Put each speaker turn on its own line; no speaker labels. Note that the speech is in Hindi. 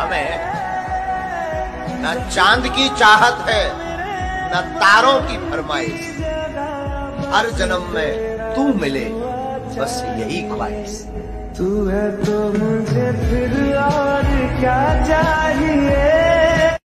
हमें। न चाँद की चाहत है, न तारों की फरमाइश। हर जन्म में तू मिले, बस यही ख्वाहिश।
तू है तो मुझे फिर और क्या चाहिए?